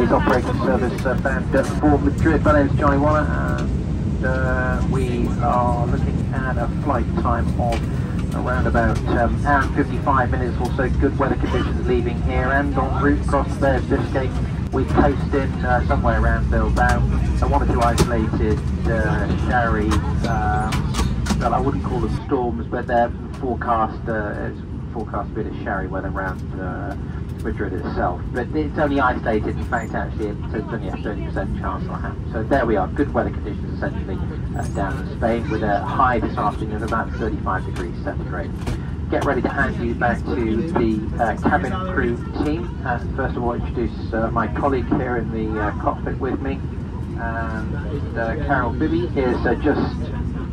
Airways operating service uh, bound uh, for Madrid. My name is Johnny Waller and uh, we are looking at a flight time of around about um, hour and 55 minutes or so. Good weather conditions leaving here and en route across the Bay of Biscay. We coast in uh, somewhere around Bilbao. Uh, one or two isolated uh, showery, um, well I wouldn't call them storms, but they're forecast, uh, forecast a bit of showery weather around uh, Madrid itself. But it's only isolated, in fact, actually, it's only a 30% chance it'll happen. So there we are, good weather conditions essentially uh, down in Spain with a high this afternoon of about 35 degrees centigrade. Get ready to hand you back to the uh, cabin crew team. Uh, first of all, introduce uh, my colleague here in the uh, cockpit with me. And uh, Carol Bibby is just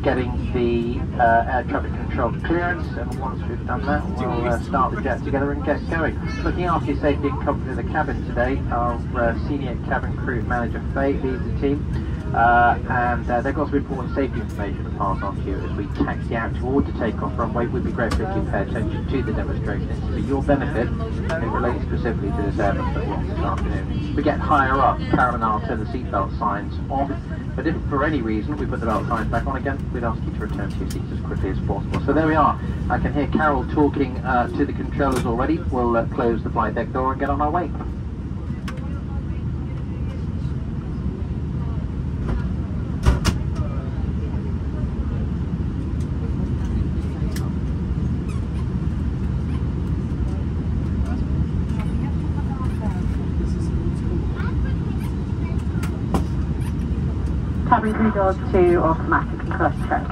getting the uh, air traffic control clearance and once we've done that we'll uh, start the jet together and get going. Looking after your safety and comfort in the cabin today, our uh, senior cabin crew manager Faye leads the team. Uh, and uh, they've got some important safety information to pass on to you as we taxi out toward the takeoff runway. We'd be grateful if you pay attention to the demonstration. It's for your benefit it relates specifically to this airman that we're on this afternoon. We get higher up, Carol and I'll turn the seatbelt signs off, but if for any reason we put the belt signs back on again, we'd ask you to return to your seats as quickly as possible. So there we are. I can hear Carol talking uh, to the controllers already. We'll uh, close the flight deck door and get on our way. Crew doors to automatic and close check.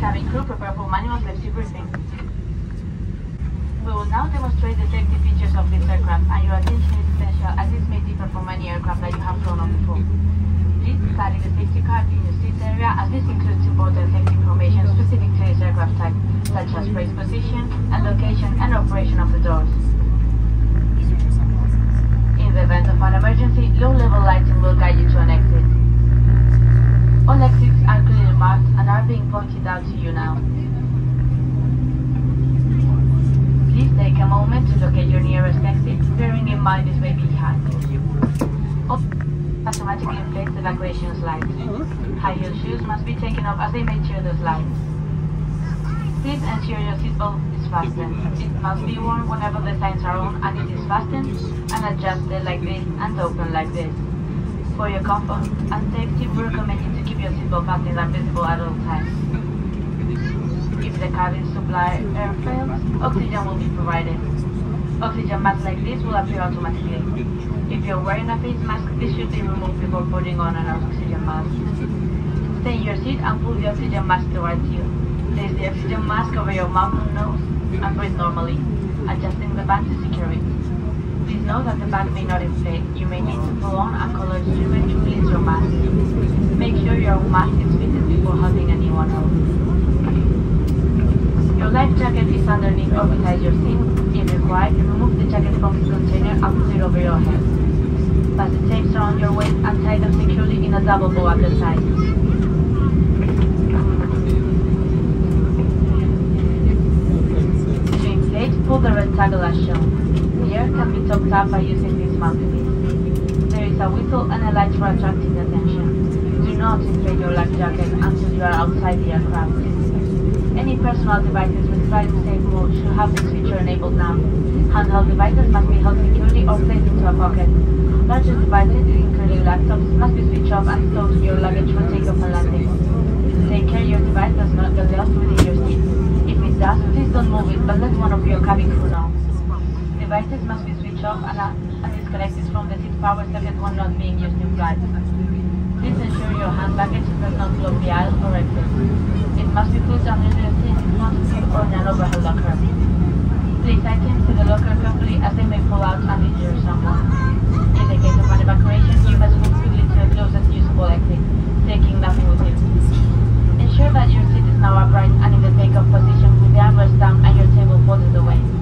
Cabin crew prepare for manual safety briefing. We will now demonstrate the safety features of this aircraft and your attention is essential as this may differ from any aircraft that you have flown on before. Please carry the safety card in your seat area as this includes important safety information specific to this aircraft type, such as brace position and location and operation of the doors. In the event of an emergency, low-level lighting will guide you to an exit. All exits are clearly marked and are being pointed out to you now. Please take a moment to locate your nearest exit, bearing in mind this may be high. Automatically inflates evacuation slides. High heel shoes must be taken off as they may tear the slides. Please ensure your seatbelt is fastened. It must be worn whenever the signs are on and it is fastened and adjusted like this and open like this. For your comfort and safety, we recommend you to keep your seatbelt fastened and visible at all times. If the cabin supply air fails, oxygen will be provided. Oxygen masks like this will appear automatically. If you're wearing a face mask, this should be removed before putting on an oxygen mask. Stay in your seat and pull the oxygen mask towards you. Place the oxygen mask over your mouth and nose and breathe normally, adjusting the band to secure it. Please note that the band may not inflate. You may need to pull on a collar string to release your mask. Make sure your mask is fitted before helping anyone else. Your life jacket is underneath or beside your seat. If required, remove the jacket from its container and put it over your head. Pass the tapes around your waist and tie them securely in a double bow at the side. To inflate, pull the red toggle as shown. The air can be topped up by using this mouthpiece. There is a whistle and a light for attracting attention. Do not inflate your life jacket until you are outside the aircraft. Any personal devices with flight safe mode should have this feature enabled now. Handheld devices must be held securely or placed into a pocket. Larger devices, including laptops, must be switched off and stowed in your luggage for takeoff and landing. Take care your device does not get lost within your seat. If it does, please don't move it, but let one of your cabin crew know. Devices must be switched off and, uh, and disconnected from the seat power socket when not being used in flight. Please ensure your hand baggage does not block the aisle or exit. Seat in front of you an overhead locker. Place items to the locker carefully as they may fall out and injure someone. In the case of an evacuation, you must move quickly to the closest usable exit, taking nothing with you. Ensure that your seat is now upright and in the takeoff position with the armrest down and your table folded away.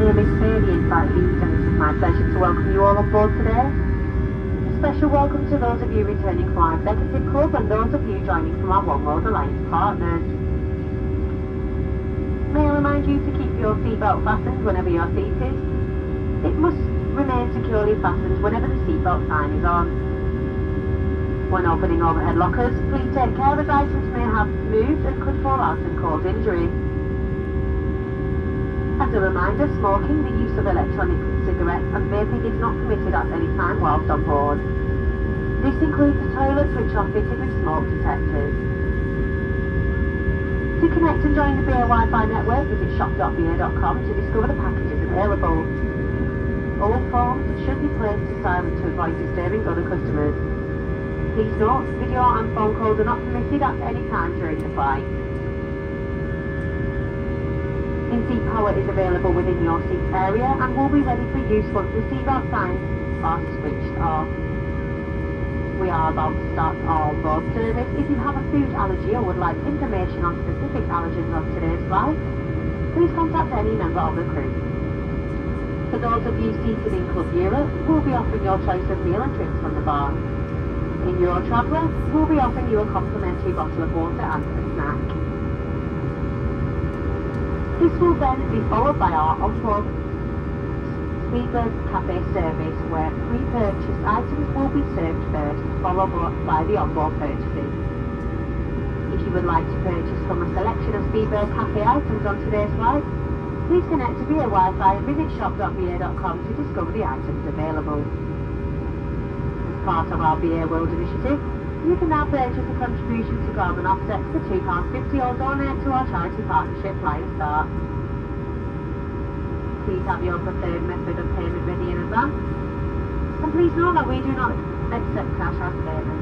Name is Leeds and it is my pleasure to welcome you all aboard today. A special welcome to those of you returning from our executive club and those of you joining from our One World Alliance partners. May I remind you to keep your seatbelt fastened whenever you're seated. It must remain securely fastened whenever the seatbelt sign is on. When opening overhead lockers, please take care as items may have moved and could fall out and cause injury. As a reminder, smoking, the use of electronic cigarettes and vaping is not permitted at any time whilst on board. This includes the toilets which are fitted with smoke detectors. To connect and join the BA Wi-Fi network, visit shop.ba.com to discover the packages available. All phones should be placed to silent to avoid disturbing other customers. Please note, video and phone calls are not permitted at any time during the flight. In-seat power is available within your seat area and will be ready for use once the seatbelt signs are switched off. We are about to start our road service. If you have a food allergy or would like information on specific allergens on today's flight, please contact any member of the crew. For those of you seated in Club Europe, we'll be offering your choice of meal and drinks from the bar. In Euro Traveller, we'll be offering you a complimentary bottle of water and a snack. This will then be followed by our onboard Speedbird Cafe service where pre-purchased items will be served first, followed by the onboard purchases. If you would like to purchase from a selection of Speedbird Cafe items on today's flight, please connect to BA Wi-Fi and visit shop.ba.com to discover the items available. As part of our BA World initiative, you can now purchase a contribution to carbon Offset for £2.50 or donate to our charity partnership Flying Start. Please have your preferred method of payment ready in advance. And please know that we do not accept cash as payment.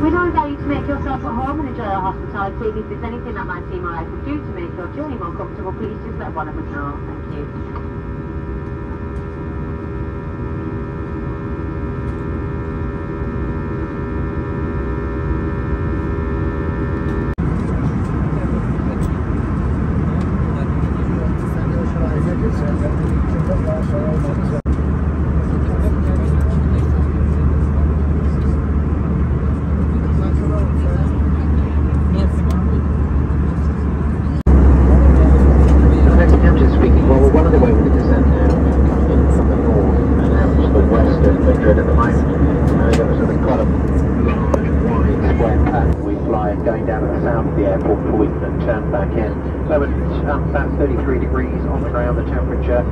We don't invite you to make yourself at home and enjoy our hospitality. If there's anything that my team or I can do to make your journey more comfortable, please just let one of us know. Thank you. Next captain speaking. Well, we're well on the way with the descent now. Coming in from the north and out to the west of Madrid at the moment. Uh, we've got a sort of quite a large, wide square path we fly going down to the south of the we can turn back in. Moment um, about 33 degrees on the ground, the temperature.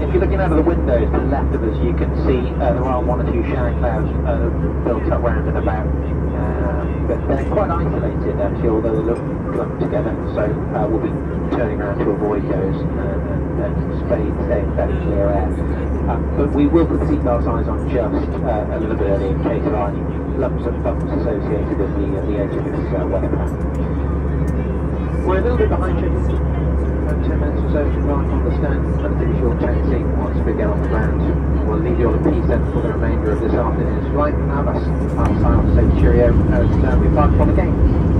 if you're looking out of the windows to the left of us, you can see uh, there are one or two shower clouds uh, built up round and about. Um, but they're quite isolated actually, although they look clumped together. So uh, we'll be turning around to avoid those and, and, and stay, staying fairly clear air. Um, but we will put seatbelt signs on just uh, a little bit early in case there are any lumps and bumps associated with the, uh, the edge of this uh, weather pattern. We're a little bit behind schedule. About 10 minutes or so to mark on the stand. Relatively short taxi. Once we get on the ground, we'll leave you all in peace then for the remainder of this afternoon's flight. Now that's our sign off. Say cheerio as uh, we park on the game.